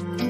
Bye.